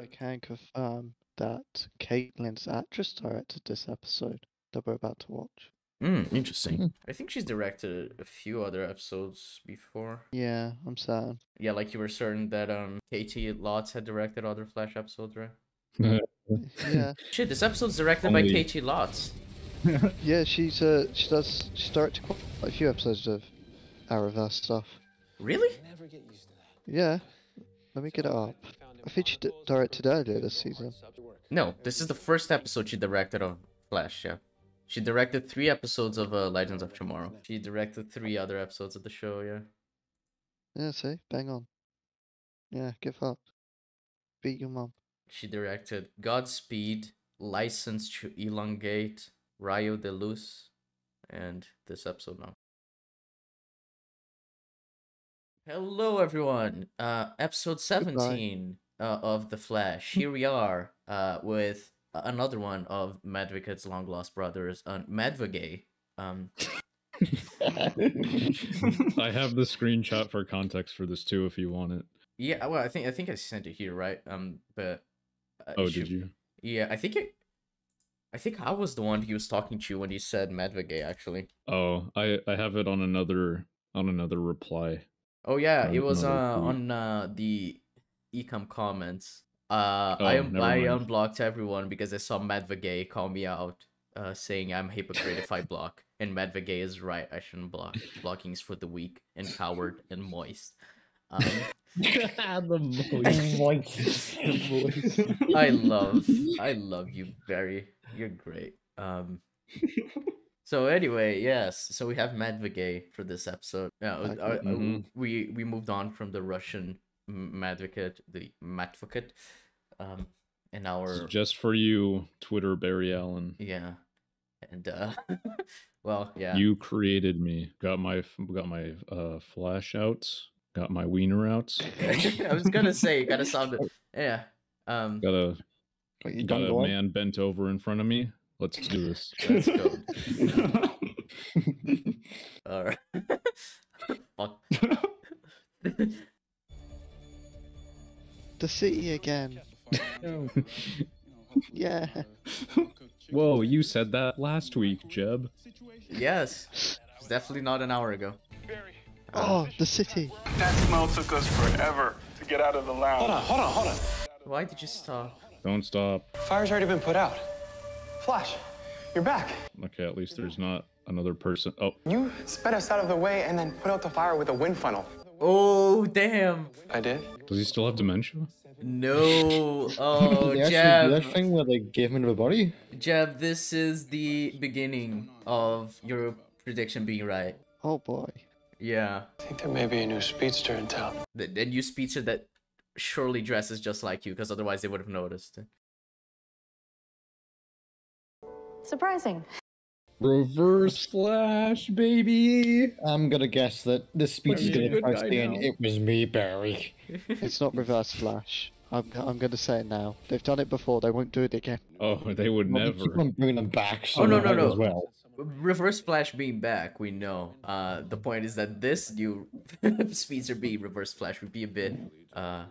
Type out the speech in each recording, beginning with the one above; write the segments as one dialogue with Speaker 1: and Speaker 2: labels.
Speaker 1: I can confirm that Caitlin's actress directed this episode that we're about to watch.
Speaker 2: Mm, interesting.
Speaker 3: Mm.
Speaker 2: I think she's directed a few other episodes before.
Speaker 1: Yeah, I'm sad.
Speaker 2: Yeah, like you were certain that um Katie Lotz had directed other Flash episodes, right?
Speaker 1: Yeah,
Speaker 2: Shit, this episode's directed by
Speaker 3: Only-
Speaker 2: Katie Lotz.
Speaker 1: yeah. She's uh, she does she directed quite a few episodes of Arrowverse stuff.
Speaker 2: Really?
Speaker 1: Yeah, let me get it up. I think she directed earlier this season.
Speaker 2: No, this is the first episode she directed of Flash, yeah. She directed three episodes of uh, Legends of Tomorrow. She directed three other episodes of the show, yeah.
Speaker 1: Yeah, see, bang on. Yeah, give up. Beat your mom.
Speaker 2: She directed Godspeed, License to Elongate, Rayo de Luz, and this episode now. Hello, everyone. Uh, episode 17 uh, of The Flash. Here we are uh, with another one of Madvigut's long lost brothers, uh, Madvigay. Um,
Speaker 3: I have the screenshot for context for this too, if you want it.
Speaker 2: yeah, well, I think I think I sent it here, right? Um, but uh,
Speaker 3: Oh,
Speaker 2: should-
Speaker 3: did you?
Speaker 2: Yeah, I think it. I think I was the one he was talking to when he said Madvigay, actually.
Speaker 3: Oh, I I have it on another on another reply.
Speaker 2: Oh yeah,
Speaker 3: Or
Speaker 2: it was uh on uh the ECUM comments. Uh,
Speaker 3: Oh,
Speaker 2: I I unblocked everyone because I saw Madvigay call me out, uh, saying I'm hypocrite if I block, and Madvigay is right. I shouldn't block. Blocking is for the weak and coward and moist. Um,
Speaker 3: the
Speaker 2: I love I love you, Barry. You're great. Um so anyway, yes. So we have Madvigay for this episode. Yeah, uh, uh,
Speaker 3: Mhm.
Speaker 2: we we moved on from the Russian Madvocate, the Matvocate, um, and our
Speaker 3: Just for you, Twitter Barry Allen.
Speaker 2: yeah, and uh, well, yeah,
Speaker 3: You created me. Got my got my uh flash outs. Got my wiener outs.
Speaker 2: I was gonna say, you gotta sound it, yeah. Um,
Speaker 3: Got a
Speaker 4: Got
Speaker 3: got a
Speaker 4: dongle up?
Speaker 3: man bent over in front of me. Let's do this.
Speaker 2: let's go. All right. Fuck.
Speaker 1: The city again. Yeah.
Speaker 3: Whoa, you said that last week, Jeb.
Speaker 2: yes, it's definitely not an hour ago.
Speaker 1: Oh, the city.
Speaker 5: That smell took us forever to get out of the lounge.
Speaker 6: Hold on, hold on, hold on.
Speaker 2: Why did you stop?
Speaker 3: Don't stop.
Speaker 6: Fire's already been put out. Flash, you're back.
Speaker 3: Okay, at least there's not another person. Oh,
Speaker 6: You sped us out of the way and then put out the fire with a wind funnel.
Speaker 2: Oh damn!
Speaker 6: I did?
Speaker 3: does he still have dementia?
Speaker 2: No. Oh,
Speaker 4: Did they that thing where they gave him the body?
Speaker 2: Jeb, this is the beginning of your prediction being right.
Speaker 1: Oh boy.
Speaker 2: Yeah.
Speaker 6: I think there may be a new speedster in town.
Speaker 2: The, the new speedster that surely dresses just like you, because otherwise they would have noticed.
Speaker 7: Surprising.
Speaker 3: Reverse flash, baby.
Speaker 4: I'm gonna guess that this speech is gonna
Speaker 3: good
Speaker 4: try
Speaker 3: guy
Speaker 4: saying it was me, Barry.
Speaker 1: It's not Reverse Flash. I'm, I'm going to say it now. They've done it before. They won't do it again.
Speaker 3: Oh, they would
Speaker 4: Well, we
Speaker 3: never.
Speaker 4: keep on bringing them back. So
Speaker 2: Oh, no, no, no.
Speaker 4: As well.
Speaker 2: Reverse Flash being back, we know. Uh, the point is that this new speedster being Reverse Flash would be a bit uh,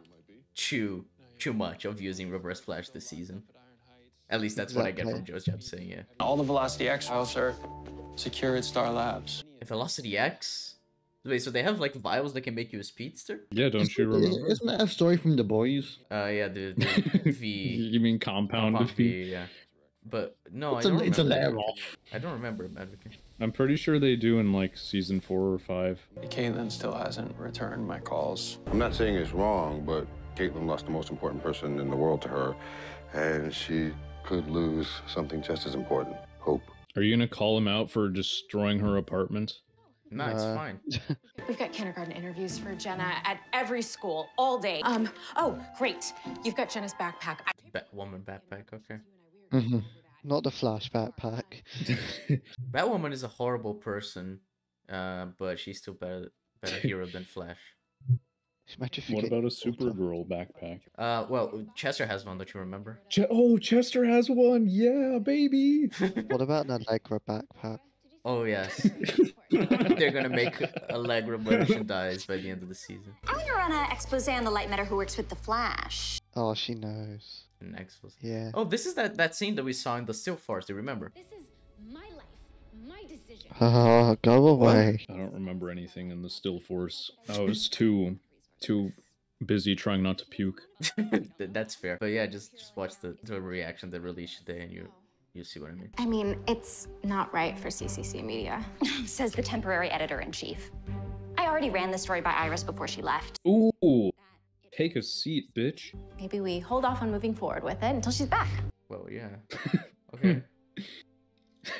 Speaker 2: too too much of using Reverse Flash this season. At least that's what I get from Joe's job saying, yeah.
Speaker 6: All the Velocity X files are secure at Star Labs.
Speaker 2: Velocity X? Wait, so they have like vials that can make you a speedster?
Speaker 3: Yeah, don't you remember?
Speaker 4: Isn't that a story from The Boys?
Speaker 2: Uh, yeah, the, the V.
Speaker 3: you mean compound?
Speaker 2: compound
Speaker 3: V?
Speaker 2: V, yeah. But no,
Speaker 4: It's
Speaker 2: I
Speaker 4: a,
Speaker 2: don't
Speaker 4: it's a
Speaker 2: remember.
Speaker 4: layer off.
Speaker 2: I don't remember Advocate.
Speaker 3: I'm pretty sure they do in like season four or five.
Speaker 6: Caitlin still hasn't returned my calls.
Speaker 8: I'm not saying it's wrong, but Caitlin lost the most important person in the world to her, and she could lose something just as important hope.
Speaker 3: Are you gonna call him out for destroying her apartment?
Speaker 2: No, it's
Speaker 1: Uh,
Speaker 2: fine.
Speaker 7: We've got kindergarten interviews for Jenna at every school all day. Um, oh, great. You've got Jenna's backpack. I-
Speaker 2: Batwoman backpack, okay.
Speaker 4: Mm-hmm.
Speaker 1: Not the Flash backpack.
Speaker 2: Batwoman is a horrible person, uh, but she's still better better hero than Flash.
Speaker 1: Imagine if you
Speaker 3: What about a. Supergirl backpack?
Speaker 2: Uh, well, Chester has one, don't you remember?
Speaker 3: Ch- oh, Chester has one. Yeah, baby.
Speaker 1: What about an Allegra backpack?
Speaker 2: Oh yes, they're gonna make Allegra merchandise by the end of the season.
Speaker 9: I'm gonna run an expose on the light matter who works with the Flash.
Speaker 1: Oh, she knows.
Speaker 2: And X was.
Speaker 1: Yeah.
Speaker 2: Oh, this is that that scene that we saw in the still force. Do you remember?
Speaker 9: This is my life, my decision.
Speaker 1: Oh, go away.
Speaker 3: I don't remember anything in the still force. I was too too busy trying not to puke.
Speaker 2: That's fair. But yeah, just just watch the, the reaction the release today, and you you see what I mean.
Speaker 10: I mean, it's not right for CCC Media.
Speaker 9: Says the temporary editor in chief. I already ran the story by Iris before she left.
Speaker 3: Ooh, take a seat, bitch.
Speaker 10: Maybe we hold off on moving forward with it until she's back.
Speaker 2: Well, yeah. Okay.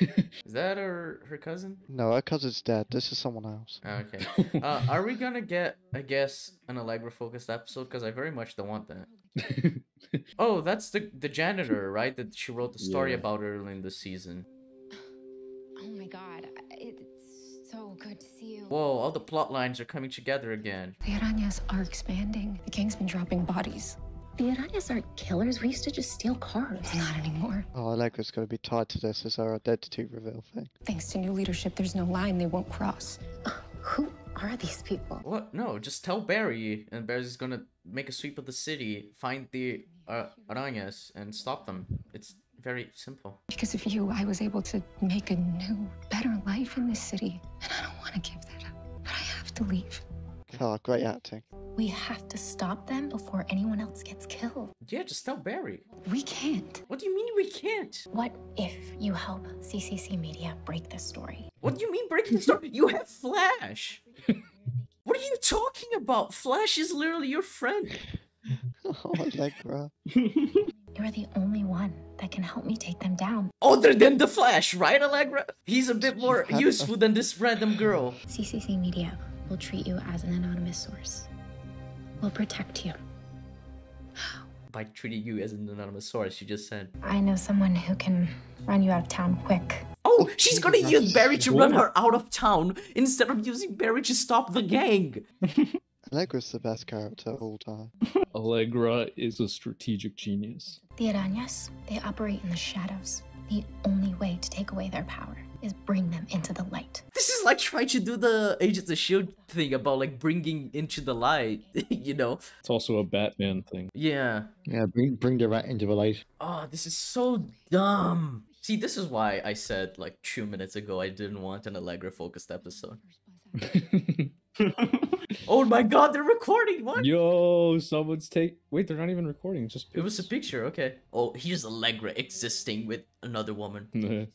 Speaker 2: is that her her cousin?
Speaker 1: No, her cousin's dead. This is someone else.
Speaker 2: Ah, Okay. Uh, are we gonna get, I guess, an Allegra focused episode? Because I very much don't want that. Oh, that's the the janitor, right? That she wrote the story
Speaker 3: Yeah.
Speaker 2: about early in the season.
Speaker 9: Oh my god, it's so good to see you.
Speaker 2: Whoa, all the plot lines are coming together again.
Speaker 11: The Arañas are expanding. The gang's been dropping bodies.
Speaker 9: The Arañas aren't killers. We used to just steal cars.
Speaker 11: Not anymore.
Speaker 1: Oh, Allegra's going to be tied to this as her identity reveal thing.
Speaker 11: Thanks to new leadership, there's no line they won't cross.
Speaker 9: Who are these people?
Speaker 2: What? No, just tell Barry, and Barry's gonna make a sweep of the city, find the uh, arañas, and stop them. It's very simple.
Speaker 11: Because of you, I was able to make a new, better life in this city. And I don't want to give that up. But I have to leave.
Speaker 1: Oh, great acting.
Speaker 9: We have to stop them before anyone else gets killed.
Speaker 2: Yeah, just tell Barry.
Speaker 11: We can't.
Speaker 2: What do you mean we can't?
Speaker 9: What if you help CCC Media break this story?
Speaker 2: What do you mean breaking the story? You have Flash. what are you talking about? Flash is literally your friend.
Speaker 1: Oh, Allegra.
Speaker 9: You're the only one that can help me take them down.
Speaker 2: Other than the Flash, right, Allegra? He's a bit more useful than this random girl.
Speaker 9: CCC Media will treat you as an anonymous source. We'll protect you.
Speaker 2: By treating you as an anonymous source, you just said.
Speaker 9: I know someone who can run you out of town quick.
Speaker 2: Oh, she's gonna use Barry to run her out of town instead of using Barry to stop the gang.
Speaker 1: Allegra's the best character of all time.
Speaker 3: Allegra is a strategic genius.
Speaker 9: The Arañas, they operate in the shadows. The only way to take away their power is bring them into the light.
Speaker 2: This is like trying to do the Agents of Shield thing about like bringing into the light, you know?
Speaker 3: It's also a Batman thing.
Speaker 2: Yeah.
Speaker 4: Yeah, bring bring the rat into the light.
Speaker 2: Oh, this is so dumb. See, this is why I said like two minutes ago I didn't want an Allegra focused episode. oh my god, they're recording! What?
Speaker 3: Yo, someone's take. Wait, they're not even recording. It's just
Speaker 2: It was a picture, okay. Oh, here's Allegra existing with another woman.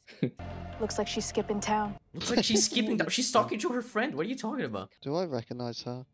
Speaker 10: Looks like she's skipping town.
Speaker 2: Looks like she's skipping down. She's talking to her friend. What are you talking about?
Speaker 1: Do I recognize her?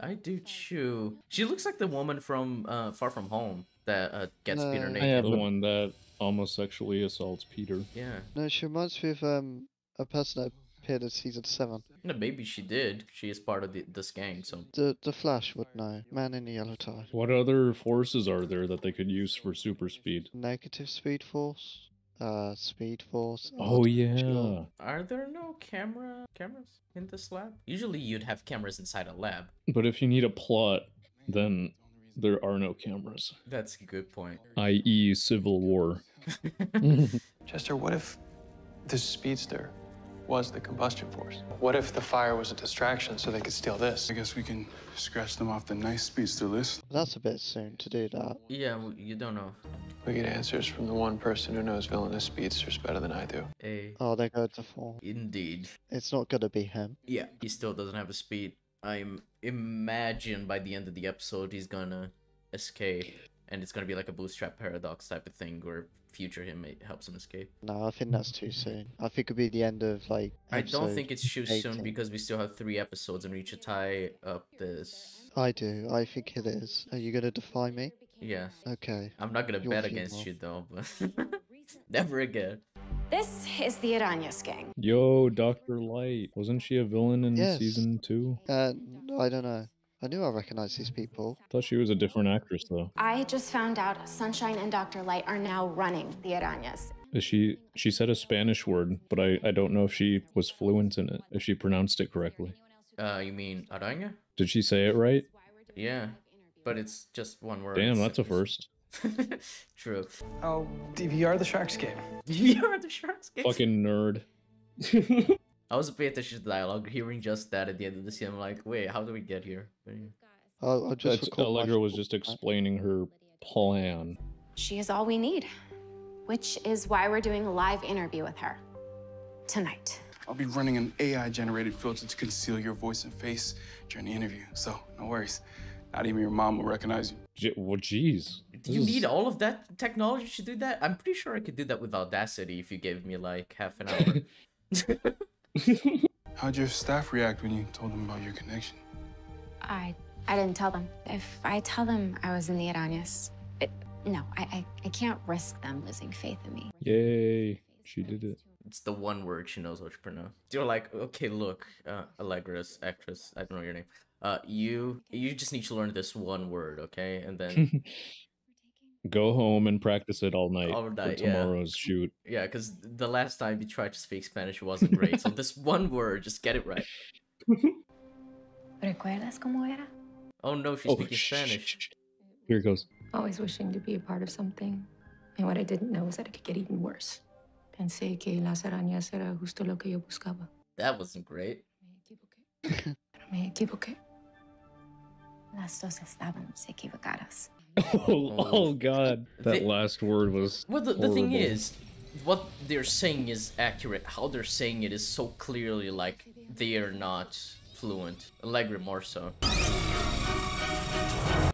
Speaker 2: I do too. She looks like the woman from uh, Far From Home that uh, gets Peter
Speaker 1: No.
Speaker 2: naked.
Speaker 3: I have the one that almost sexually assaults Peter.
Speaker 2: Yeah.
Speaker 1: No, she reminds me of um a person that appeared in season seven.
Speaker 2: No, maybe she did. She is part of the, this gang, so.
Speaker 1: The the Flash would know. Man in the yellow tie.
Speaker 3: What other forces are there that they could use for super speed?
Speaker 1: Negative speed force. Uh, speed force.
Speaker 3: Oh yeah.
Speaker 1: control.
Speaker 2: Are there no camera cameras in this lab? Usually you'd have cameras inside a lab.
Speaker 3: But if you need a plot, then there are no cameras.
Speaker 2: That's a good point.
Speaker 3: I.e., Civil War.
Speaker 6: Chester, what if the speedster was the combustion force? What if the fire was a distraction so they could steal this?
Speaker 5: I guess we can scratch them off the nice speedster list.
Speaker 1: That's a bit soon to do that.
Speaker 2: Yeah, you don't know.
Speaker 6: We get answers from the one person who knows villainous speedsters better than I do.
Speaker 2: A.
Speaker 1: Oh, they're going to fall.
Speaker 2: Indeed.
Speaker 1: It's not gonna be him.
Speaker 2: Yeah, he still doesn't have a speed. I'm imagine by the end of the episode he's gonna escape, and it's gonna be like a bootstrap paradox type of thing where future him may- helps him escape.
Speaker 1: No, I think that's too soon. I think it'll be the end of like.
Speaker 2: I don't think it's too soon because we still have three episodes and we should tie up this.
Speaker 1: I do. I think it is. Are you gonna defy me?
Speaker 2: Yeah,
Speaker 1: Okay.
Speaker 2: I'm not gonna
Speaker 1: Your
Speaker 2: bet against
Speaker 1: funeral.
Speaker 2: you though, but never again.
Speaker 10: This is the Arañas gang.
Speaker 3: Yo, Dr. Light. Wasn't she a villain in
Speaker 1: Yes.
Speaker 3: season two?
Speaker 1: Uh, I don't know. I knew I recognized these people.
Speaker 3: thought she was a different actress though.
Speaker 10: I just found out Sunshine and Dr. Light are now running the Arañas.
Speaker 3: Is she she said a Spanish word, but I, I don't know if she was fluent in it, if she pronounced it correctly.
Speaker 2: Uh, you mean araña?
Speaker 3: Did she say it right?
Speaker 2: Yeah, but it's just one word.
Speaker 3: Damn, that's a first.
Speaker 6: True. Oh, DVR the Sharks game.
Speaker 2: You're the sharks. game.
Speaker 3: Fucking nerd.
Speaker 2: I was paying attention to the dialogue, hearing just that at the end of the scene. I'm like, wait, how do we get here? But.
Speaker 1: I'll, I'll just
Speaker 3: That's,
Speaker 1: record my
Speaker 3: Allegra was just explaining her plan.
Speaker 10: She is all we need, which is why we're doing a live interview with her tonight.
Speaker 5: I'll be running an AI-generated filter to conceal your voice and face during the interview, so no worries. Not even your mom will recognize you.
Speaker 3: J- well, jeez.
Speaker 2: Do you
Speaker 3: This
Speaker 2: need all of that technology to do that? I'm pretty sure I could do that with Audacity if you gave me like half an hour.
Speaker 5: How'd your staff react when you told them about your connection?
Speaker 10: I I didn't tell them. If I tell them I was in the Arañas, it, no, I, I I can't risk them losing faith in me.
Speaker 3: Yay, she did it.
Speaker 2: it's the one word she knows how to pronounce. You're like, okay, look, uh, Allegra's actress, I don't know your name. Uh, you you just need to learn this one word, okay? And then
Speaker 3: Go home and practice it all night
Speaker 2: All
Speaker 3: for
Speaker 2: night, yeah.
Speaker 3: tomorrow's shoot.
Speaker 2: yeah, because the last time you tried to speak Spanish wasn't great. so this one word, just get it right.
Speaker 9: ¿Recuerdas cómo era?
Speaker 2: Oh no, she's
Speaker 3: Oh,
Speaker 2: speaking
Speaker 3: shh, shh,
Speaker 2: Spanish.
Speaker 3: shh, shh. Here it goes.
Speaker 11: Always wishing to be a part of something. And what I didn't know was that it could get even worse. Pensé que las arañas era justo lo que yo buscaba.
Speaker 2: That wasn't great.
Speaker 11: Pero me equivoqué.
Speaker 10: Las dos estábamos equivocadas.
Speaker 3: Oh, oh god. That
Speaker 2: They-
Speaker 3: last word was.
Speaker 2: Well, the, the thing is, what they're saying is accurate. How they're saying it is so clearly like they are not fluent. Allegri more so.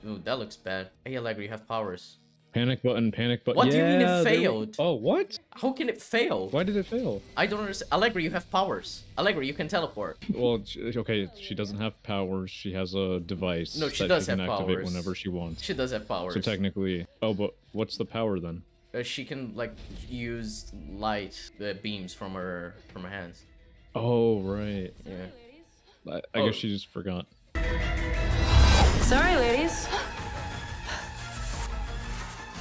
Speaker 2: Ooh, that looks bad. Hey, Allegri, you have powers.
Speaker 3: Panic button, panic button.
Speaker 2: What do you mean it
Speaker 3: Yeah, there we-
Speaker 2: failed?
Speaker 3: Oh, what?
Speaker 2: How can it fail?
Speaker 3: Why did it fail?
Speaker 2: I don't understand. Allegra, you have powers. Allegra, you can teleport.
Speaker 3: Well, sh- okay, she doesn't have powers. She has a device
Speaker 2: No, she
Speaker 3: that
Speaker 2: does
Speaker 3: she can
Speaker 2: have
Speaker 3: activate
Speaker 2: powers.
Speaker 3: whenever she wants.
Speaker 2: She does have powers.
Speaker 3: So technically, oh, but what's the power then?
Speaker 2: Uh, she can like use light uh, beams from her from her hands.
Speaker 3: Oh, right.
Speaker 2: Yeah.
Speaker 3: I, I
Speaker 2: Oh.
Speaker 3: guess she just forgot.
Speaker 12: Sorry, ladies.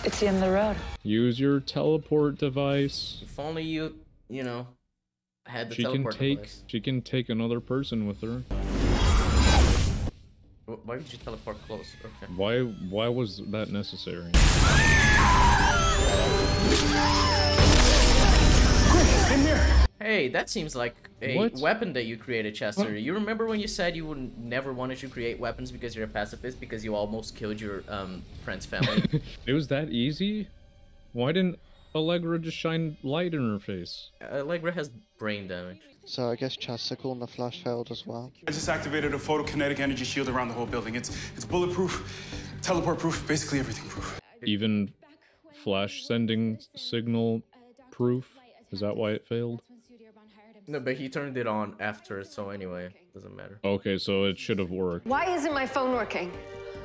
Speaker 12: It's the end of the road.
Speaker 3: Use your teleport device.
Speaker 2: If only you, you know, had the
Speaker 3: She can take.
Speaker 2: device.
Speaker 3: She can take another person with her.
Speaker 2: Why did you teleport close? Okay.
Speaker 3: Why? Why was that necessary?
Speaker 2: Hey, that seems like a
Speaker 3: What?
Speaker 2: weapon that you created, Chester. You remember when you said you would never wanted to create weapons because you're a pacifist because you almost killed your um friend's family?
Speaker 3: It was that easy. Why didn't Allegra just shine light in her face?
Speaker 2: Allegra has brain damage.
Speaker 1: So I guess Chasicle and the Flash failed as well.
Speaker 5: I just activated a photokinetic energy shield around the whole building. It's it's bulletproof, teleport proof, basically everything proof.
Speaker 3: Even flash sending signal proof. Is that why it failed?
Speaker 2: No, but he turned it on after, so anyway, doesn't matter.
Speaker 3: Okay, so it should have worked.
Speaker 12: Why isn't my phone working?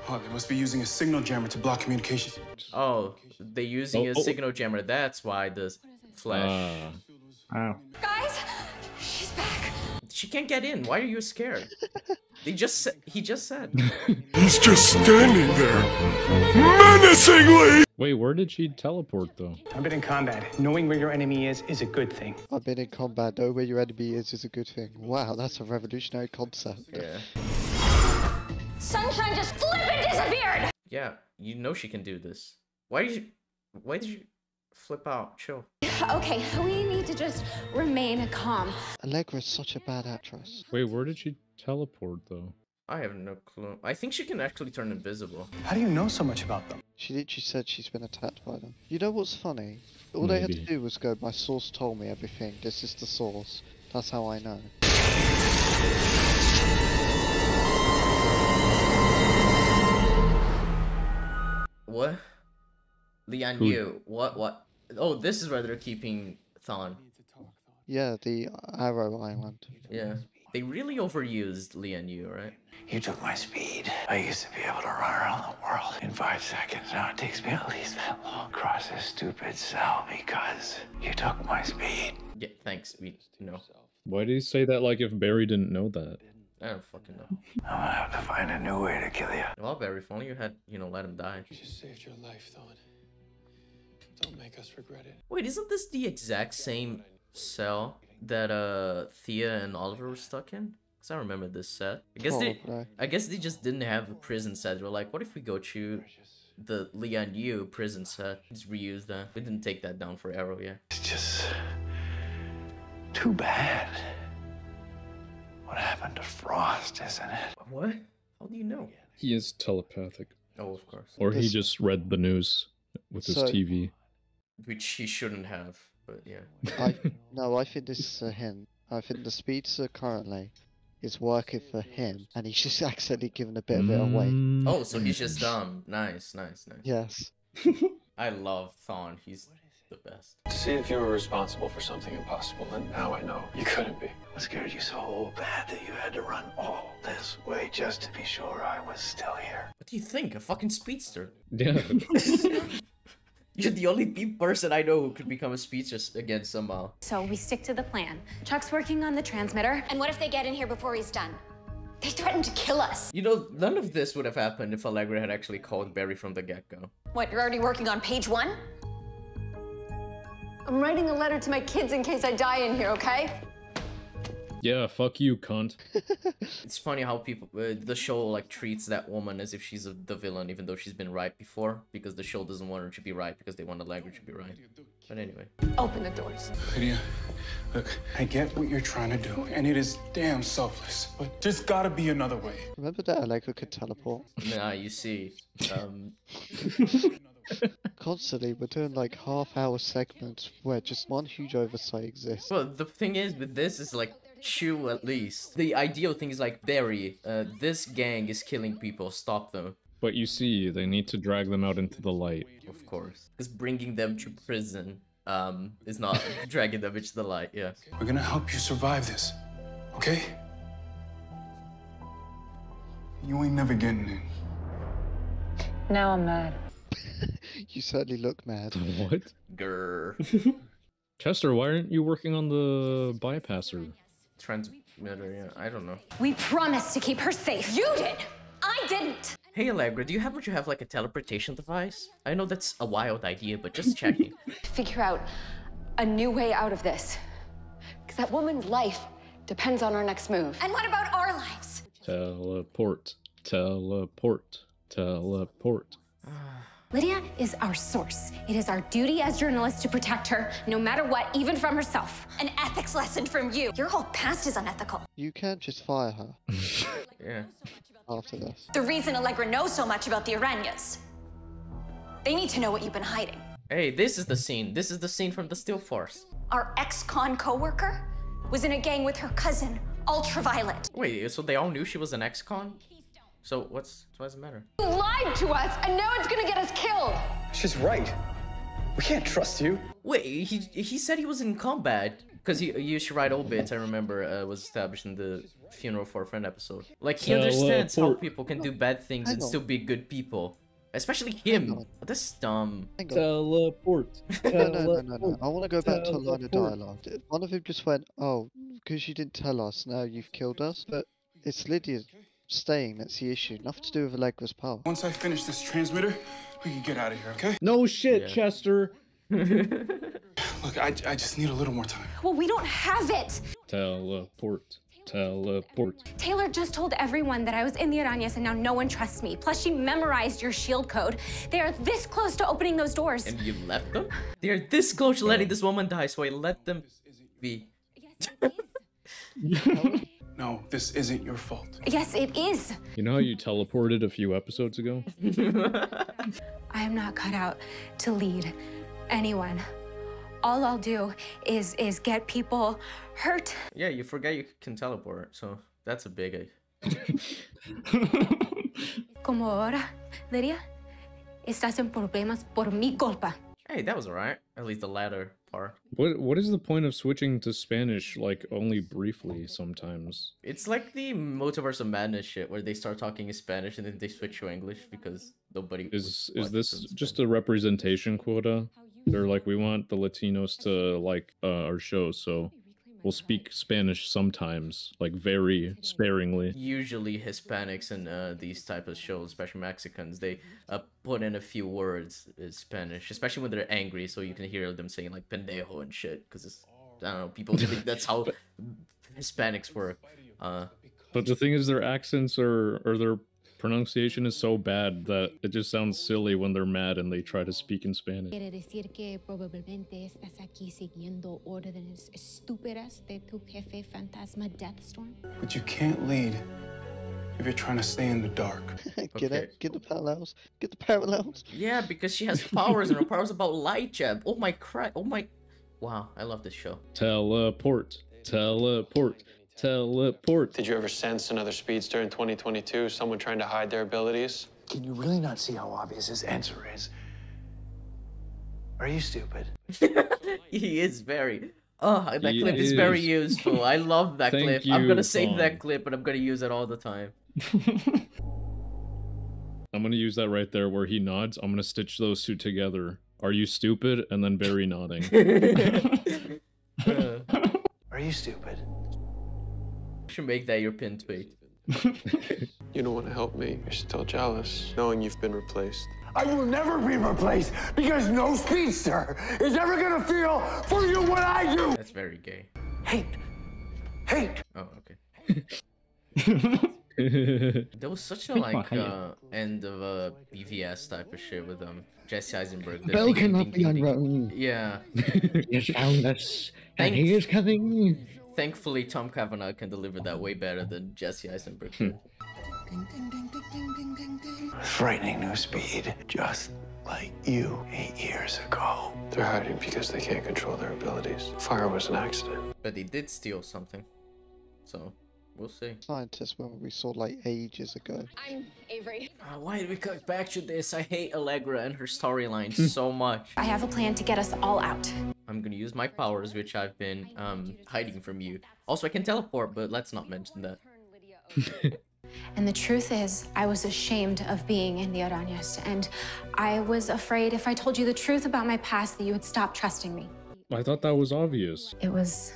Speaker 5: Oh, they must be using a signal jammer to block communication.
Speaker 2: Oh, they're using
Speaker 3: Oh,
Speaker 2: a
Speaker 3: oh.
Speaker 2: signal jammer. That's why the flash.
Speaker 3: Ah.
Speaker 12: Guys, she's back.
Speaker 2: She can't get in. Why are you scared? they just sa- he just said.
Speaker 8: He's just standing there, menacingly.
Speaker 3: Wait, where did she teleport though?
Speaker 6: I've been in combat. Knowing where your enemy is is a good thing.
Speaker 1: I've been in combat, Knowing where your enemy is is a good thing. Wow, that's a revolutionary concept.
Speaker 2: Yeah.
Speaker 12: Sunshine just flippin' disappeared.
Speaker 2: Yeah, you know she can do this. Why did you why did you flip out? Chill.
Speaker 10: Okay, we need to just remain calm.
Speaker 1: Allegra's such a bad actress.
Speaker 3: Wait, where did she teleport though?
Speaker 2: I have no clue. I think she can actually turn invisible.
Speaker 6: How do you know so much about them?
Speaker 1: She literally said she's been attacked by them. You know what's funny? All they had to do was go, my source told me everything, this is the source. That's how I know.
Speaker 2: What? Lian
Speaker 3: Who-
Speaker 2: Yu. What what? Oh, this is where they're keeping Thawne.
Speaker 1: Yeah, the Arrow Island.
Speaker 2: Yeah. They really overused Lian Yu, right?
Speaker 13: You took my speed. I used to be able to run around the world in five seconds. Now it takes me at least that long across this stupid cell because you took my speed.
Speaker 2: Yeah, thanks. We no.
Speaker 3: Why did he say that like if Barry didn't know that?
Speaker 2: I don't fucking know.
Speaker 13: I'm gonna have to find a new way to kill you.
Speaker 2: Well, Barry, if only you had, you know, let him die.
Speaker 6: You just saved your life, Thawne. Don't make us regret it.
Speaker 2: Wait, isn't this the exact same cell that uh Thea and Oliver were stuck in? Cause I remember this set. I guess they,
Speaker 1: Probably.
Speaker 2: I guess they just didn't have a prison set. They were like, what if we go to the Lian Yu prison set? Just reuse that. We didn't take that down for Arrow yet.
Speaker 13: It's just too bad. What happened to Frost, isn't it?
Speaker 2: What? How do you know?
Speaker 3: He is telepathic.
Speaker 2: Oh, of course.
Speaker 3: Or he just read the news with his
Speaker 1: So-
Speaker 3: TV.
Speaker 2: Which he shouldn't have, but yeah.
Speaker 1: I no, I think this is a hint. I think the speedster currently is working for him, and he's just accidentally given a bit of it away.
Speaker 3: Mm,
Speaker 2: Oh, so he's just dumb. Nice, nice, nice.
Speaker 1: Yes.
Speaker 2: I love Thawne. He's the best.
Speaker 6: To see if you were responsible for something impossible, and now I know you couldn't be.
Speaker 13: I scared you so bad that you had to run all this way just to be sure I was still here.
Speaker 2: What do you think? A fucking speedster.
Speaker 3: Yeah.
Speaker 2: You're the only person I know who could become a speechless s- again somehow.
Speaker 10: So we stick to the plan. Chuck's working on the transmitter.
Speaker 12: And what if they get in here before he's done? They threatened to kill us.
Speaker 2: You know, none of this would have happened if Allegra had actually called Barry from the get-go.
Speaker 12: What, you're already working on page one? I'm writing a letter to my kids in case I die in here, okay?
Speaker 3: Yeah, fuck you, cunt.
Speaker 2: It's funny how people, uh, the show like treats that woman as if she's a, the villain, even though she's been right before, because the show doesn't want her to be right, because they want Allegra to be right. But anyway.
Speaker 12: Open the doors.
Speaker 5: Lydia, look, I get what you're trying to do, and it is damn selfless, but there's gotta be another way.
Speaker 1: Remember that Allegra could teleport?
Speaker 2: Nah, you see, um,
Speaker 1: Constantly, we're doing like half-hour segments where just one huge oversight exists.
Speaker 2: well, the thing is with this is like, Chew at least. The ideal thing is like, Barry, uh, this gang is killing people, stop them.
Speaker 3: But you see, they need to drag them out into the light.
Speaker 2: Of course. Because bringing them to prison, um, is not dragging them into the light, yeah.
Speaker 5: We're gonna help you survive this, okay? You ain't never getting in.
Speaker 12: Now I'm mad.
Speaker 1: You certainly look mad.
Speaker 3: What?
Speaker 2: Grr.
Speaker 3: Chester, why aren't you working on the bypasser?
Speaker 2: Transmitter, yeah, I don't know.
Speaker 12: We promised to keep her safe. You did! I didn't!
Speaker 2: Hey Allegra, do you happen to have like a teleportation device? I know that's a wild idea, but just checking.
Speaker 12: Figure out a new way out of this. Because that woman's life depends on our next move. And what about our lives?
Speaker 3: Teleport. Teleport. Teleport. Ah.
Speaker 10: Lydia is our source. It is our duty as journalists to protect her, no matter what, even from herself.
Speaker 12: An ethics lesson from you. Your whole past is unethical.
Speaker 1: You can't just fire her
Speaker 2: yeah.
Speaker 1: after this.
Speaker 12: The reason Allegra knows so much about the Arañas. They need to know what you've been hiding.
Speaker 2: Hey, this is the scene. This is the scene from the Still Force.
Speaker 12: Our ex-con co-worker was in a gang with her cousin, Ultraviolet.
Speaker 2: Wait, so they all knew she was an ex-con? So what's so what does it matter?
Speaker 12: You lied to us, and now it's gonna get us killed.
Speaker 6: She's right. We can't trust you.
Speaker 2: Wait, he he said he was in combat because he, he used to write obits. I remember uh, was established in the funeral for a friend episode. Like he understands how people can do bad things and still be good people, especially him. That's dumb.
Speaker 1: Hang on.
Speaker 3: Teleport.
Speaker 1: No, no, no, no, no. I want to go back to a line of
Speaker 3: Teleport.
Speaker 1: dialogue. One of them just went, "Oh, because you didn't tell us, now you've killed us." But it's Lydia staying that's the issue. Nothing to do with Allegra's power.
Speaker 5: Once I finish this transmitter, we can get out of here, okay?
Speaker 3: No shit,
Speaker 2: Yeah.
Speaker 3: Chester.
Speaker 5: Look, I, I just need a little more time.
Speaker 10: Well, we don't have it.
Speaker 3: Teleport. Teleport.
Speaker 10: Taylor just told everyone that I was in the Arañas and now no one trusts me. Plus, she memorized your shield code. They are this close to opening those doors.
Speaker 2: And you left them? They're this close to letting this woman die, so I let them be.
Speaker 5: No, this isn't your fault.
Speaker 10: Yes, it is.
Speaker 3: You know how you teleported a few episodes ago?
Speaker 10: I am not cut out to lead anyone. All I'll do is is get people hurt.
Speaker 2: Yeah, you forget you can teleport, so that's a big.
Speaker 10: Uh, Como ahora, Lydia, estás en problemas por mi culpa.
Speaker 2: Hey, that was alright. At least the latter part.
Speaker 3: What What is the point of switching to Spanish like only briefly sometimes?
Speaker 2: It's like the multiverse of madness shit where they start talking in Spanish and then they switch to English because nobody
Speaker 3: Is
Speaker 2: would
Speaker 3: is this just a representation quota? They're like, we want the Latinos to like uh, our show, so we'll speak Spanish sometimes, like very sparingly.
Speaker 2: usually Hispanics and uh, these type of shows, especially Mexicans, they uh, put in a few words in Spanish, especially when they're angry, so you can hear them saying like pendejo and shit, because it's I don't know, people think that's how Hispanics work. Uh,
Speaker 3: But the thing is, their accents are or their pronunciation is so bad that it just sounds silly when they're mad and they try to speak in Spanish.
Speaker 10: Quiere decir que probablemente estás aquí siguiendo órdenes estúpidas de tu jefe fantasma Deathstorm.
Speaker 5: But you can't lead if you're trying to stay in the dark.
Speaker 1: get it? Get the parallels. Get the parallels.
Speaker 2: Yeah, because she has powers and her powers about light jab. Oh my crap. Oh my. Wow, I love this show.
Speaker 3: Teleport. Teleport. Teleport.
Speaker 6: Did you ever sense another speedster in 2022? Someone trying to hide their abilities?
Speaker 13: Can you really not see how obvious his answer is? Are you stupid?
Speaker 2: he is very. Oh, that
Speaker 3: He
Speaker 2: clip is. very useful. I love that
Speaker 3: Thank
Speaker 2: clip. I'm gonna save
Speaker 3: Tom.
Speaker 2: that clip and I'm gonna use it all the time.
Speaker 3: I'm gonna use that right there where he nods. I'm gonna stitch those two together. Are you stupid? And then Barry nodding.
Speaker 13: Are you stupid?
Speaker 2: Should make that your pin tweet.
Speaker 6: You don't want to help me. You're still jealous, knowing you've been replaced.
Speaker 13: I will never be replaced because no speedster is ever gonna feel for you what I do.
Speaker 2: That's very gay.
Speaker 13: Hate. Hate.
Speaker 2: Oh, okay. There was such a like uh, end of a BVS type of shit with um Jesse Eisenberg. the
Speaker 4: Bell
Speaker 2: ding, ding,
Speaker 4: cannot be
Speaker 2: ding, ding. Yeah.
Speaker 4: He has found us, and he is coming.
Speaker 2: Thankfully, Tom Cavanagh can deliver that way better than Jesse Eisenberg. could.
Speaker 13: Frightening new speed, just like you eight years ago.
Speaker 6: They're hiding because they can't control their abilities. Fire was an accident.
Speaker 2: but he did steal something, so we'll see.
Speaker 1: Scientist when we saw like ages ago.
Speaker 12: I'm Avery.
Speaker 2: Uh, why did we cut back to this? I hate Allegra and her storyline
Speaker 4: Hmm.
Speaker 2: so much.
Speaker 10: I have a plan to get us all out.
Speaker 2: I'm gonna use my powers, which I've been um hiding from you. Also, I can teleport, but let's not mention that.
Speaker 10: And the truth is, I was ashamed of being in the Arañas, and I was afraid if I told you the truth about my past that you would stop trusting me.
Speaker 3: I thought that was obvious.
Speaker 10: It was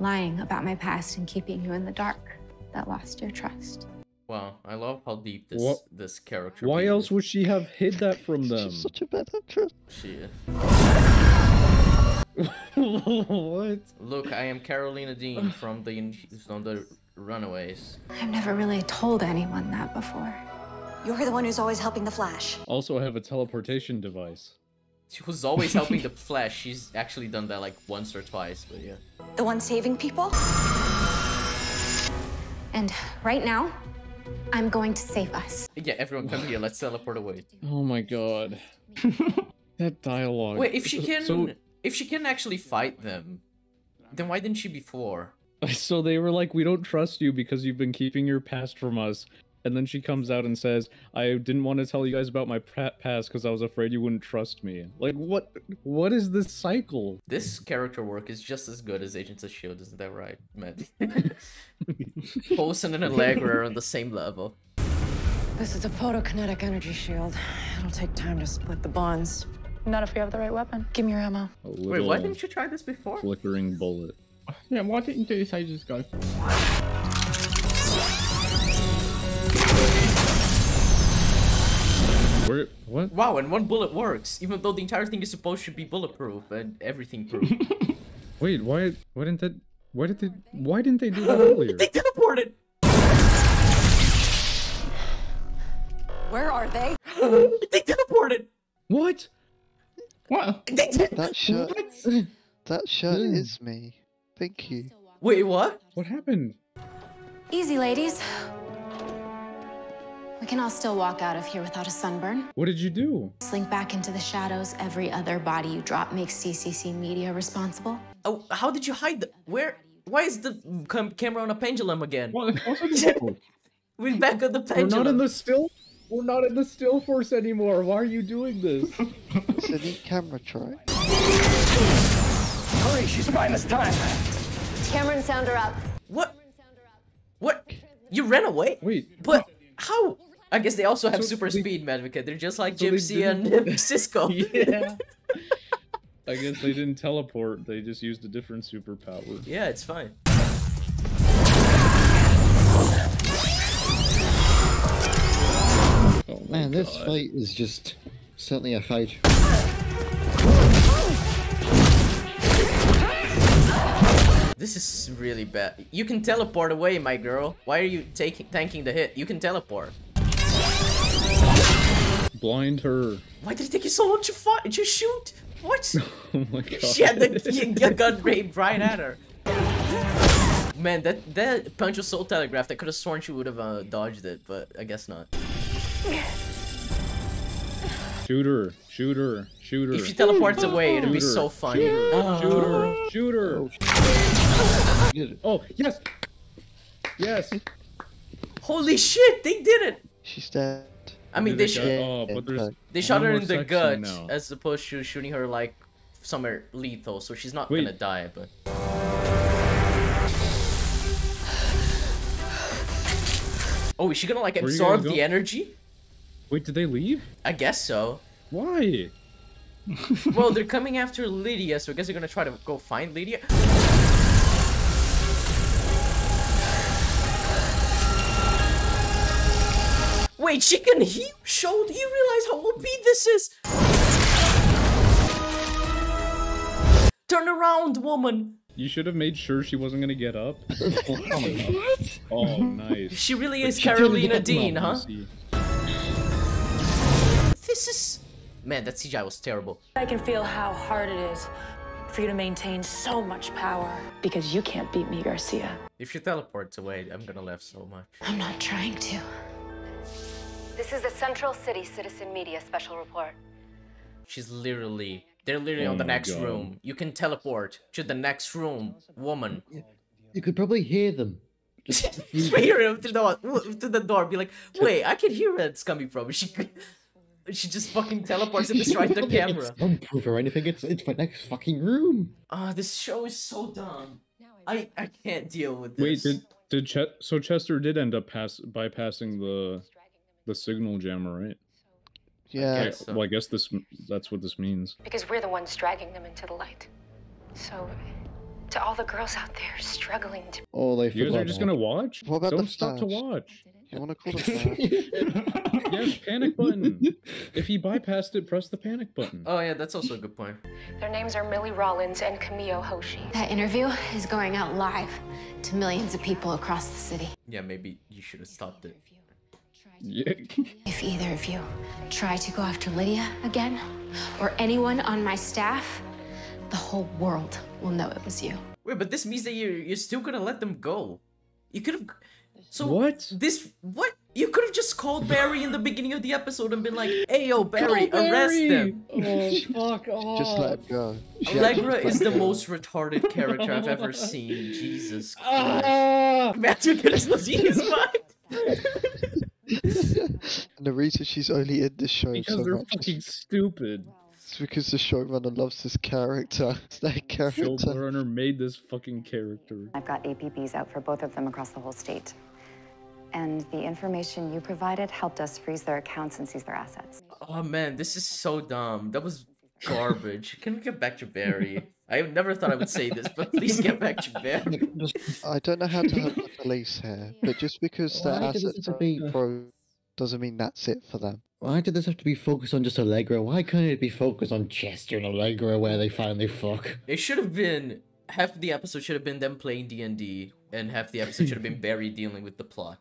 Speaker 10: lying about my past and keeping you in the dark that lost your trust.
Speaker 2: Wow, I love how deep this
Speaker 3: What-
Speaker 2: this character.
Speaker 3: Is.
Speaker 2: Why
Speaker 3: else
Speaker 2: is.
Speaker 3: would she have hid that from them?
Speaker 1: She's Such a bad actress.
Speaker 2: She is.
Speaker 3: what?
Speaker 2: Look, I am Karolina Dean from the from the Runaways.
Speaker 10: I've never really told anyone that before.
Speaker 14: You're the one who's always helping the Flash.
Speaker 3: Also, I have a teleportation device.
Speaker 2: She was always helping the Flash. She's actually done that like once or twice, but yeah.
Speaker 14: The one saving people?
Speaker 10: And right now, I'm going to save us.
Speaker 2: Yeah, everyone come here. Let's teleport away.
Speaker 3: Oh my god. that dialogue.
Speaker 2: Wait, if she can,
Speaker 3: So,
Speaker 2: if she can actually fight them, then why didn't she before?
Speaker 3: so they were like, "We don't trust you because you've been keeping your past from us." And then she comes out and says, "I didn't want to tell you guys about my past because I was afraid you wouldn't trust me." Like, what? What is this cycle?
Speaker 2: This character work is just as good as Agents of Shield, isn't that right, Matt? Coulson and Allegra are on the same level.
Speaker 15: This is a photokinetic energy shield. It'll take time to split the bonds. Not if we have the right weapon. Give me your ammo.
Speaker 2: Wait, why didn't you try this before?
Speaker 3: flickering bullet.
Speaker 16: Yeah, why didn't you say just go?
Speaker 3: Where? What?
Speaker 2: Wow, and one bullet works, even though the entire thing is supposed to be bulletproof and everything proof.
Speaker 3: Wait, why? Why didn't that? Why did they? Why didn't they do that earlier?
Speaker 2: they teleported.
Speaker 14: Where are they?
Speaker 2: they teleported.
Speaker 3: What?
Speaker 16: What?
Speaker 1: That shirt. That shirt is me. Thank you.
Speaker 2: Wait, what?
Speaker 3: What happened?
Speaker 10: Easy, ladies. We can all still walk out of here without a sunburn.
Speaker 3: What did you do?
Speaker 10: Slink back into the shadows. Every other body you drop makes CCC Media responsible.
Speaker 2: Oh, how did you hide the? Where? Why is the cam- camera on a pendulum again?
Speaker 16: What? What's the
Speaker 2: We're back on the pendulum.
Speaker 3: We're
Speaker 2: pendulum.
Speaker 3: not in the still. We're not in the still force anymore. Why are you doing this?
Speaker 1: It's a neat camera try.
Speaker 13: Hurry, she's buying us time.
Speaker 12: Camera and sound are up.
Speaker 2: What? What? You ran away?
Speaker 3: Wait,
Speaker 2: But how? I guess they also have
Speaker 3: So
Speaker 2: super
Speaker 3: they-
Speaker 2: speed, Madvika. They're just like
Speaker 3: so
Speaker 2: Gypsy and Cisco.
Speaker 3: Yeah. I guess they didn't teleport. They just used a different superpower.
Speaker 2: yeah, it's fine.
Speaker 3: Oh my
Speaker 4: Man, oh,
Speaker 3: this
Speaker 4: fight is just certainly a fight.
Speaker 2: This is really bad. You can teleport away, my girl. Why are you taking tanking the hit? You can teleport.
Speaker 3: Blind her.
Speaker 2: Why did it take you so long to fight? Did you shoot? What?
Speaker 3: Oh my god.
Speaker 2: she had the gun aimed right at her. Man, that that punch was so telegraphed. I could have sworn she would have uh, dodged it, but I guess not.
Speaker 3: Shoot her, shoot her, shoot her.
Speaker 2: If she teleports away, it'd be
Speaker 3: Shoot her,
Speaker 2: so funny.
Speaker 3: Shoot her, shoot her. Oh, yes. Yes.
Speaker 2: Holy shit, they did it!
Speaker 1: She's dead.
Speaker 2: I mean,
Speaker 3: Did
Speaker 2: they
Speaker 3: it
Speaker 2: shot.
Speaker 3: oh, but there's
Speaker 2: They shot
Speaker 3: one
Speaker 2: her in the gut
Speaker 3: now.
Speaker 2: as opposed to shooting her like somewhere lethal, so she's not
Speaker 3: Wait.
Speaker 2: gonna die. But oh, is she gonna like
Speaker 3: Where you guys
Speaker 2: absorb
Speaker 3: go?
Speaker 2: the energy?
Speaker 3: Wait, did they leave?
Speaker 2: I guess so.
Speaker 3: Why?
Speaker 2: well, they're coming after Lydia, so I guess they're gonna try to go find Lydia. Wait, she can heal? Show, do you realize how OP this is? Turn around, woman!
Speaker 3: You should have made sure she wasn't gonna get up. what? Oh, nice.
Speaker 2: She really is
Speaker 3: she Karolina
Speaker 2: Dean, huh? This is... Man, that CGI was terrible.
Speaker 17: I can feel how hard it is for you to maintain so much power. Because you can't beat me, Garcia.
Speaker 2: If she teleports away, I'm gonna laugh so much.
Speaker 10: I'm not trying to.
Speaker 12: This is a Central City Citizen Media special report.
Speaker 2: She's literally... They're literally on
Speaker 4: Oh
Speaker 2: the next
Speaker 4: God.
Speaker 2: room. You can teleport to the next room, woman.
Speaker 4: You could probably hear them. Just
Speaker 2: Just hear him through the, through the door, be like, wait, I can hear where it's coming from. She could... She just fucking teleports and destroys the camera.
Speaker 4: It's not proof or anything. It's it's my next fucking room.
Speaker 2: Ah, this show is so dumb. I I can't deal with this.
Speaker 3: Wait, did did Ch- so Chester did end up pass bypassing the the signal jammer, right?
Speaker 1: Yeah.
Speaker 2: guess so.
Speaker 3: Well, I guess this that's what this means.
Speaker 11: Because we're the ones dragging them into the light. So, to all the girls out there struggling to.
Speaker 4: Oh, they
Speaker 3: You guys are just gonna watch?
Speaker 1: What about
Speaker 3: Don't
Speaker 1: the
Speaker 3: stop to watch.
Speaker 1: You want to call the
Speaker 3: yes, panic button. if he bypassed it, press the panic button.
Speaker 2: Oh yeah, that's also a good point.
Speaker 11: Their names are Millie Rollins and Camille Hoshi.
Speaker 10: That interview is going out live to millions of people across the city.
Speaker 2: Yeah, maybe you should have stopped it.
Speaker 3: Yeah.
Speaker 10: If either of you try to go after Lydia again, or anyone on my staff, the whole world will know it was you.
Speaker 2: Wait, but this means that you're you're still gonna let them go. You could have. So
Speaker 3: What?
Speaker 2: This what? You could have just called Barry in the beginning of the episode and been like, "Hey, yo, Barry,
Speaker 3: Call
Speaker 2: arrest
Speaker 3: Barry!
Speaker 2: them."
Speaker 3: Oh, fuck
Speaker 1: Just let go. She actually
Speaker 2: Allegra is the
Speaker 1: go.
Speaker 2: most retarded character I've ever seen. Jesus Christ.
Speaker 3: Ah!
Speaker 2: Matthew gets losing his mind.
Speaker 1: and the reason she's only in this show
Speaker 3: Because
Speaker 1: so
Speaker 3: they're
Speaker 1: much
Speaker 3: fucking stupid.
Speaker 1: it's because the showrunner loves this character. It's that character.
Speaker 3: The showrunner made this fucking character.
Speaker 18: I've got APBs out for both of them across the whole state. And the information you provided helped us freeze their accounts and seize their assets.
Speaker 2: Oh man, this is so dumb. That was garbage. Can we get back to Barry? I never thought I would say this, but please get back to Barry.
Speaker 1: I don't know how to help the police here, but just because their
Speaker 4: Why does it
Speaker 1: assets
Speaker 4: have
Speaker 1: are
Speaker 4: to be-
Speaker 1: pro doesn't mean that's it for them.
Speaker 4: Why did this have to be focused on just Allegra? Why couldn't it be focused on Chester and Allegra where they finally fuck?
Speaker 2: It should have been half the episode should have been them playing D and D, and half the episode should have been Barry dealing with the plot.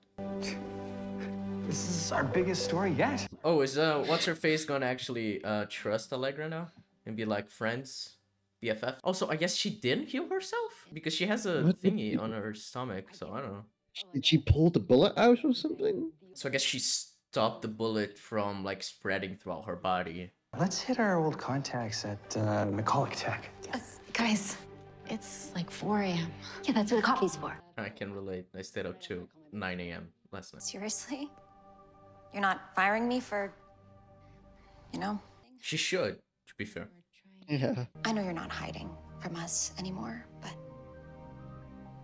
Speaker 6: This is our biggest story yet.
Speaker 2: Oh, is uh, what's her face gonna actually uh trust Allegra now and be like friends, BFF? Also, I guess she didn't heal herself because she has a
Speaker 4: What?
Speaker 2: thingy on her stomach, so I don't know.
Speaker 4: Did she pull the bullet out or something?
Speaker 2: So I guess she stopped the bullet from like spreading throughout her body.
Speaker 6: Let's hit our old contacts at uh, McCulloch Tech.
Speaker 10: Guys, it's like 4 a.m.
Speaker 14: Yeah, that's what the coffee's for.
Speaker 2: I can relate. I stayed up till 9 a.m. last night.
Speaker 14: Seriously? You're not firing me for, you know?
Speaker 2: She should, to be fair.
Speaker 1: Yeah.
Speaker 14: I know you're not hiding from us anymore, but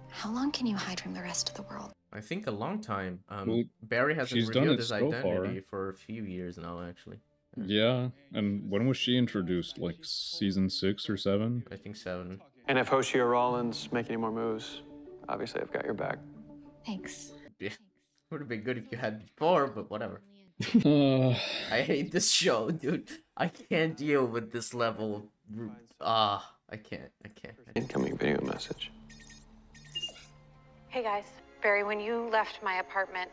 Speaker 14: how long can you hide from the rest of the world?
Speaker 2: I think a long time. Um,
Speaker 3: Well,
Speaker 2: Barry hasn't
Speaker 3: she's
Speaker 2: revealed
Speaker 3: it
Speaker 2: his
Speaker 3: so
Speaker 2: identity
Speaker 3: far.
Speaker 2: for a few years now, actually.
Speaker 3: Yeah, and when was she introduced? Like season six or seven?
Speaker 2: I think seven.
Speaker 6: And if Hoshi or Rollins make any more moves, obviously I've got your back.
Speaker 10: Thanks.
Speaker 2: Yeah. Would have been good if you had before, but whatever.
Speaker 3: Uh,
Speaker 2: I hate this show, dude. I can't deal with this level of ru- ah. I can't. I can't. I can't.
Speaker 6: Incoming video message.
Speaker 10: Hey guys, Barry, when you left my apartment,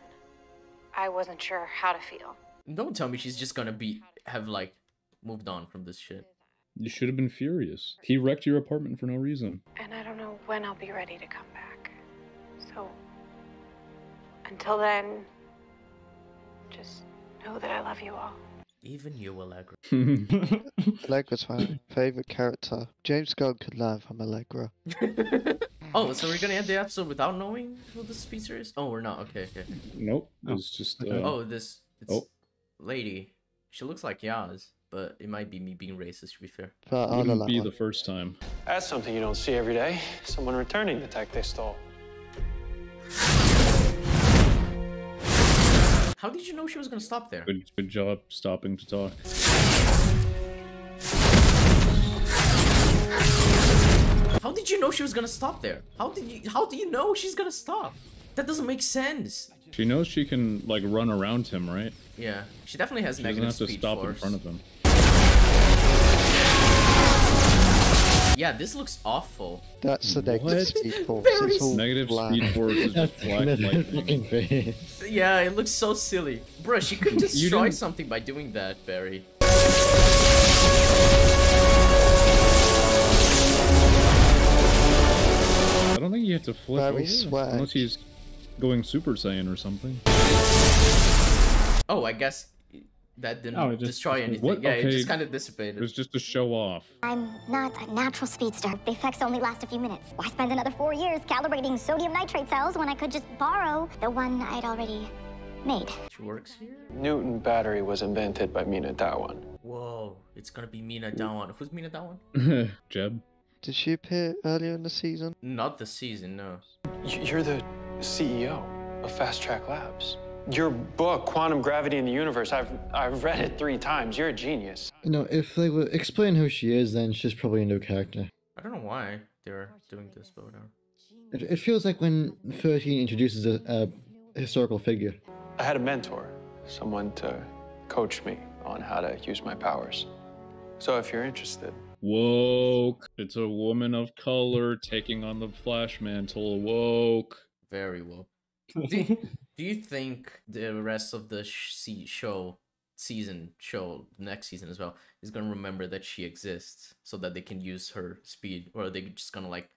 Speaker 10: I wasn't sure how to feel.
Speaker 2: Don't tell me she's just gonna be have like moved on from this shit.
Speaker 3: you should have been furious. He wrecked your apartment for no reason.
Speaker 10: And I don't know when I'll be ready to come back.
Speaker 11: So until then, just know that I love you all.
Speaker 2: Even you, Allegra.
Speaker 1: Allegra's my favorite character. James Gunn could laugh. I'm Allegra.
Speaker 2: Oh, so we're gonna end the episode without knowing who the speaker is? Oh, we're not. Okay, okay.
Speaker 3: Nope. It's just. Uh,
Speaker 2: oh, this it's
Speaker 3: oh.
Speaker 2: lady. She looks like Yaz, but it might be me being racist. To be fair.
Speaker 1: But I'll
Speaker 3: Wouldn't
Speaker 1: allow
Speaker 3: be the first time.
Speaker 6: That's something you don't see every day. Someone returning the tech they stole.
Speaker 2: How did you know she was gonna stop there?
Speaker 3: Good, good job stopping to talk.
Speaker 2: How did you know she was gonna stop there? How did you? How do you know she's gonna stop? That doesn't make sense.
Speaker 3: She knows she can like run around him, right?
Speaker 2: Yeah, she definitely has
Speaker 3: She doesn't have to stop
Speaker 2: force.
Speaker 3: in front of him.
Speaker 2: Yeah, this looks awful.
Speaker 1: That's the negative speed force.
Speaker 2: Very
Speaker 3: Negative
Speaker 1: black.
Speaker 3: speed force is just black lightning.
Speaker 4: face.
Speaker 2: Yeah, it looks so silly. Bruh, she could destroy something by doing that, Barry.
Speaker 3: I don't think you have to flip
Speaker 1: Very
Speaker 3: over unless he's going Super Saiyan or something.
Speaker 2: Oh, I guess that didn't
Speaker 16: Oh, it just-
Speaker 2: destroy anything.
Speaker 3: What?
Speaker 2: Yeah, it just kind of dissipated.
Speaker 3: It was just to show off.
Speaker 19: I'm not a natural speedster. The effects only last a few minutes. Why spend another four years calibrating sodium nitrate cells when I could just borrow the one I'd already made?
Speaker 2: She works here?
Speaker 6: Newton battery was invented by Meena Dhawan.
Speaker 2: Whoa, it's gonna be Meena Dhawan. Who's Meena Dhawan?
Speaker 3: Jeb.
Speaker 1: Did she appear earlier in the season?
Speaker 2: Not the season, no.
Speaker 6: You're the CEO of Fast Track Labs. Your book, Quantum Gravity in the Universe, I've, I've read it three times. You're a genius.
Speaker 4: You know, if they would explain who she is, then she's probably a new character.
Speaker 2: I don't know why they're doing this, but whatever.
Speaker 4: It, it feels like when 13 introduces a, a historical figure.
Speaker 6: I had a mentor, someone to coach me on how to use my powers. So if you're interested,
Speaker 3: Woke. It's a woman of color taking on the Flash mantle. Woke.
Speaker 2: Very well. do, you think the rest of the sh- show, season, show, next season as well, is gonna remember that she exists so that they can use her speed, or are they just gonna like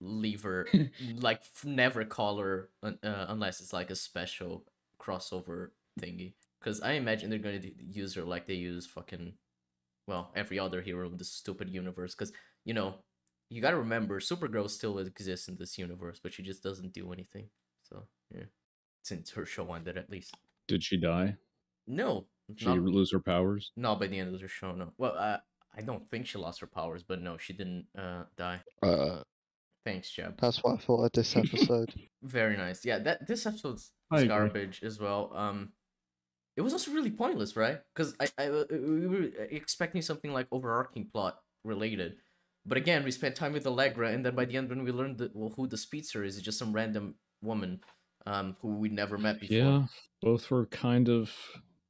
Speaker 2: leave her, like f- never call her uh, unless it's like a special crossover thingy? Because I imagine they're gonna d- use her like they use fucking, well, every other hero in this stupid universe. Because you know, you gotta remember, Supergirl still exists in this universe, but she just doesn't do anything. So yeah, since her show ended, at least.
Speaker 3: Did she die?
Speaker 2: No,
Speaker 3: Did she
Speaker 2: not,
Speaker 3: lose her powers?
Speaker 2: not by the end of the show. No. Well, uh, I don't think she lost her powers, but no, she didn't uh die.
Speaker 1: Uh,
Speaker 2: Thanks, Jeb.
Speaker 1: that's what I thought of this episode.
Speaker 2: Very nice. Yeah, that this episode's
Speaker 16: I agree.
Speaker 2: garbage as well. Um, it was also really pointless, right? Because I, I uh, we were expecting something like overarching plot related, but again, we spent time with Allegra, and then by the end, when we learned that, well, who the speedster is, it's just some random woman, um, who we'd never met before.
Speaker 3: Yeah. Both were kind of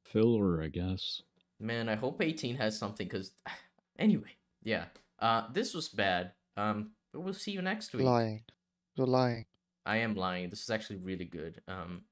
Speaker 3: filler, I guess.
Speaker 2: Man, I hope 18 has something, because anyway, yeah. Uh, this was bad. Um, but we'll see you next week.
Speaker 1: lying. You're lying.
Speaker 2: I am lying. This is actually really good. Um,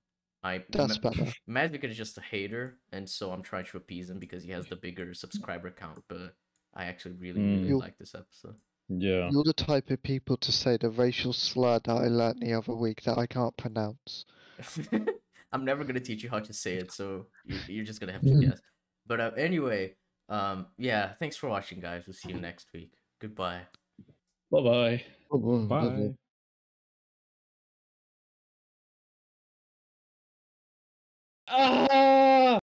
Speaker 2: I
Speaker 1: That's
Speaker 2: Ma-
Speaker 1: better.
Speaker 2: Magic is just a hater, and so I'm trying to appease him because he has the bigger subscriber count. But I actually really, really
Speaker 1: You-
Speaker 2: like this episode.
Speaker 3: Yeah.
Speaker 1: You're the type of people to say the racial slur that I learnt the other week that I can't pronounce.
Speaker 2: I'm never gonna teach you how to say it, so you- you're just gonna have to guess. But uh, anyway, um, yeah. Thanks for watching, guys. We'll see you next week. Goodbye.
Speaker 3: Bye-bye.
Speaker 16: Bye.
Speaker 3: Ah!